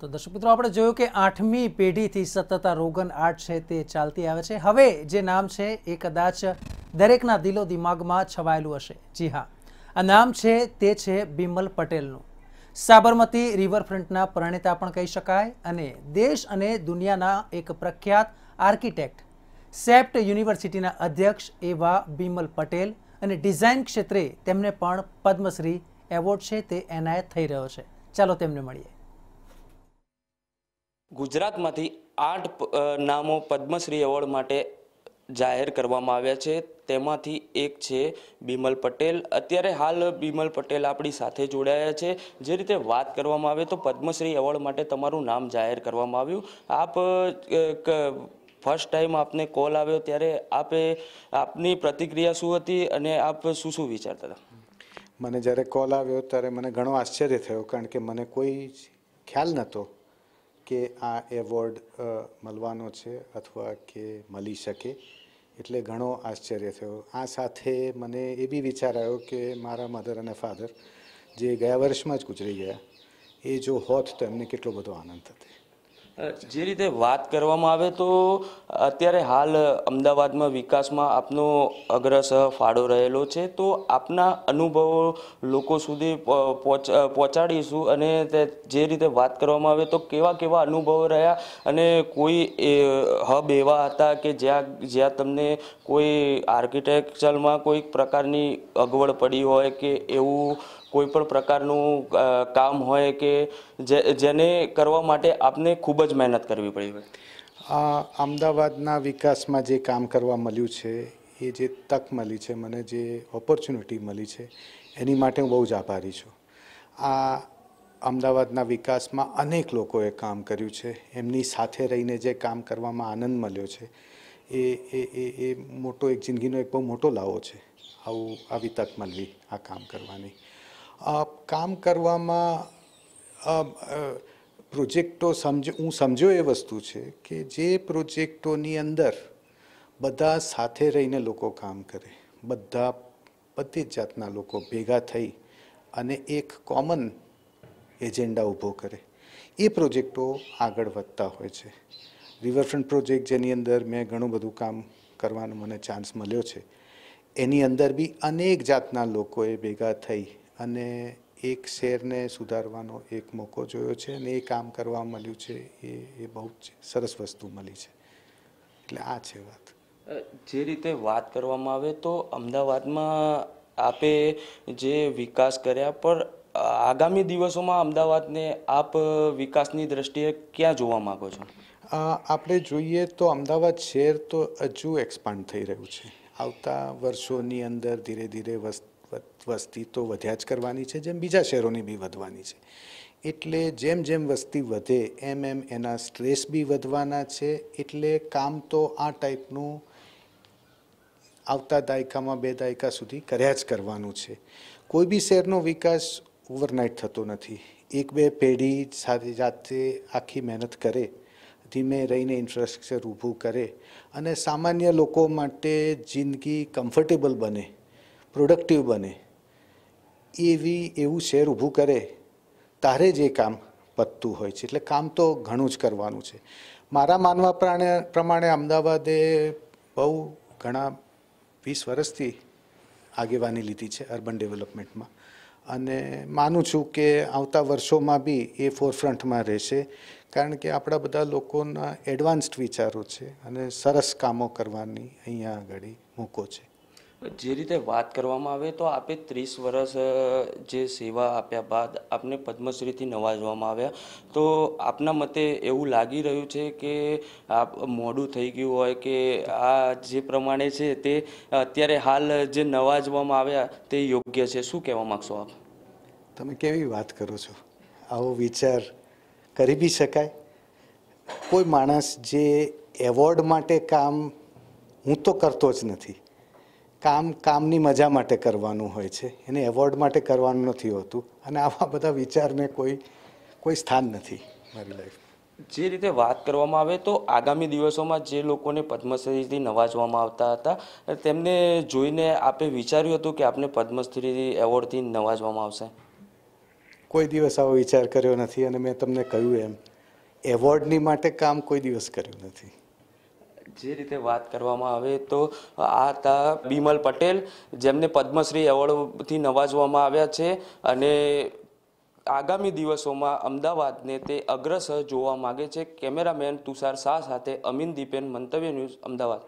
તો દર્શક મિત્રો, આપણે જોયું કે આઠમી પેઢીથી સતત આ રોગન આર્ટ છે તે ચાલતી આવે છે. હવે જે નામ છે એ કદાચ દરેકના દિલો દિમાગમાં છવાયેલું હશે. જી હા, આ નામ છે તે છે બિમલ પટેલનું. સાબરમતી રિવરફ્રન્ટના પ્રણેતા પણ કહી શકાય અને દેશ અને દુનિયાના એક પ્રખ્યાત આર્કિટેક્ટ, સેપ્ટ યુનિવર્સિટીના અધ્યક્ષ એવા બિમલ પટેલ અને ડિઝાઇન ક્ષેત્રે તેમને પણ પદ્મશ્રી એવોર્ડ છે તે એનાયત થઈ રહ્યો છે. ચાલો તેમને મળીએ. ગુજરાતમાંથી આઠ નામો પદ્મશ્રી એવોર્ડ માટે જાહેર કરવામાં આવ્યા છે. તેમાંથી એક છે બિમલ પટેલ. અત્યારે હાલ બિમલ પટેલ આપણી સાથે જોડાયા છે. જે રીતે વાત કરવામાં આવે તો પદ્મશ્રી એવોર્ડ માટે તમારું નામ જાહેર કરવામાં આવ્યું. આપ ફર્સ્ટ ટાઈમ આપને કોલ આવ્યો ત્યારે આપે, આપની પ્રતિક્રિયા શું હતી અને આપ શું શું વિચારતા હતા? મને જ્યારે કોલ આવ્યો ત્યારે મને ઘણો આશ્ચર્ય થયો કારણ કે મને કોઈ ખ્યાલ નહોતો કે આ એવોર્ડ મળવાનો છે અથવા કે મળી શકે એટલે ઘણો આશ્ચર્ય થયો. આ સાથે મને એ બી વિચાર આવ્યો કે મારા મધર અને ફાધર જે ગયા વર્ષમાં જ ગુજરી ગયા, એ જો હોત તો એમને કેટલો બધો આનંદ થતો જે રીતે વાત કરવામાં આવે તો અત્યારે હાલ અમદાવાદમાં વિકાસમાં આપનો અગ્રસહ ફાળો રહેલો છે. તો આપના અનુભવો લોકો સુધી પહોંચાડીશું અને જે રીતે વાત કરવામાં આવે તો કેવા કેવા અનુભવો રહ્યા અને કોઈ હબ એવા હતા કે જ્યાં જ્યાં તમને કોઈ આર્કિટેક્ચરમાં કોઈક પ્રકારની અગવડ પડી હોય કે એવું કોઈ પણ પ્રકારનું કામ હોય કે જેને કરવા માટે આપને ખૂબ જ મહેનત કરવી પડી હોય. અમદાવાદના વિકાસમાં જે કામ કરવા મળ્યું છે, એ જે તક મળી છે, મને જે ઓપોર્ચ્યુનિટી મળી છે, એની માટે હું બહુ જ આભારી છું. આ અમદાવાદના વિકાસમાં અનેક લોકોએ કામ કર્યું છે, એમની સાથે રહીને જે કામ કરવામાં આનંદ મળ્યો છે, એ એ એ એ મોટો એક જિંદગીનો એક બહુ મોટો લાવો છે, આવું, આવી તક મળવી આ કામ કરવાની. કામ કરવામાં પ્રોજેક્ટો સમજ, હું સમજ્યો એ વસ્તુ છે કે જે પ્રોજેક્ટોની અંદર બધા સાથે રહીને લોકો કામ કરે, બધા બધી જ જાતના લોકો ભેગા થઈ અને એક કોમન એજન્ડા ઊભો કરે. એ પ્રોજેક્ટો આગળ વધતા હોય છે. રિવરફ્રન્ટ પ્રોજેક્ટ જેની અંદર મેં ઘણું બધું કામ કરવાનો મને ચાન્સ મળ્યો છે. એની અંદર બી અનેક જાતના લોકોએ ભેગા થઈ અને એક શહેરને સુધારવાનો એક મોકો જોયો છે અને એ કામ કરવા મળ્યું છે એ એ બહુ જ સરસ વસ્તુ મળી છે. એટલે આ છે વાત. જે રીતે વાત કરવામાં આવે તો અમદાવાદમાં આપે જે વિકાસ કર્યા પર આગામી દિવસોમાં અમદાવાદને આપ વિકાસની દ્રષ્ટિએ ક્યાં જોવા માંગો છો? આપણે જોઈએ તો અમદાવાદ શહેર તો હજુ એક્સપાન્ડ થઈ રહ્યું છે. આવતા વર્ષોની અંદર ધીરે ધીરે વસ વસ- વસ્તી તો વધ્યા જ કરવાની છે, જેમ બીજા શહેરોની બી વધવાની છે. એટલે જેમ જેમ વસ્તી વધે, એમ એમ એના સ્ટ્રેસ બી વધવાના છે. એટલે કામ તો આ ટાઈપનું આવતા દાયકામાં બે દાયકા સુધી કર્યા જ કરવાનું છે. કોઈ બી શહેરનો વિકાસ ઓવરનાઇટ થતો નથી. એક બે પેઢી સાથે જાતે આખી મહેનત કરે, ધીમે રહીને ઇન્ફ્રાસ્ટ્રક્ચર ઊભું કરે અને સામાન્ય લોકો માટે જિંદગી કમ્ફર્ટેબલ બને. પ્રોડક્ટિવ બને. એવી એવું શેર ઊભું કરે, તારે જ એ કામ પતતું હોય છે. એટલે કામ તો ઘણું જ કરવાનું છે. મારા માનવા પ્રાણે, પ્રમાણે અમદાવાદે બહુ ઘણા વીસ વર્ષથી આગેવાની લીધી છે અર્બન ડેવલપમેન્ટમાં. અને માનું છું કે આવતા વર્ષોમાં બી એ ફોરફ્રન્ટમાં રહેશે. કારણ કે આપણા બધા લોકોના એડવાન્સ્ડ વિચારો છે અને સરસ કામો કરવાની અહીંયા આગળ મોકો છે. જે રીતે વાત કરવામાં આવે તો આપે ત્રીસ વર્ષ જે સેવા આપ્યા બાદ આપને પદ્મશ્રીથી નવાજવામાં આવ્યા. તો આપના મતે એવું લાગી રહ્યું છે કે આપ મોડું થઈ ગયું હોય કે આ જે પ્રમાણે છે તે અત્યારે હાલ જે નવાજવામાં આવ્યા તે યોગ્ય છે? શું કહેવા માગશો આપ? તમે કેવી વાત કરો છો? આવો વિચાર કરી બી શકાય. કોઈ માણસ જે એવોર્ડ માટે કામ હું તો કરતો જ નથી. કામ કામની મજા માટે કરવાનું હોય છે. એને એવોર્ડ માટે કરવાનું નથી હોતું. અને આવા બધા વિચારને કોઈ કોઈ સ્થાન નથી મારી લાઈફ જે રીતે વાત કરવામાં આવે તો આગામી દિવસોમાં જે લોકોને પદ્મશ્રીથી નવાજવામાં આવતા હતા તેમને જોઈને આપે વિચાર્યું હતું કે આપને પદ્મશ્રી એવોર્ડથી નવાજવામાં આવશે? કોઈ દિવસ આવો વિચાર કર્યો નથી અને મેં તમને કહ્યું એમ એવોર્ડની માટે કામ કોઈ દિવસ કર્યું નથી. જે રીતે વાત કરવામાં આવે તો આ હતા બિમલ પટેલ જેમને પદ્મશ્રી એવોર્ડથી નવાજવામાં આવ્યા છે અને આગામી દિવસોમાં અમદાવાદને તે અગ્રસર જોવા માગે છે. કેમેરામેન તુષાર શાહ સાથે અમીન દીપેન મંતવ્ય ન્યૂઝ અમદાવાદ.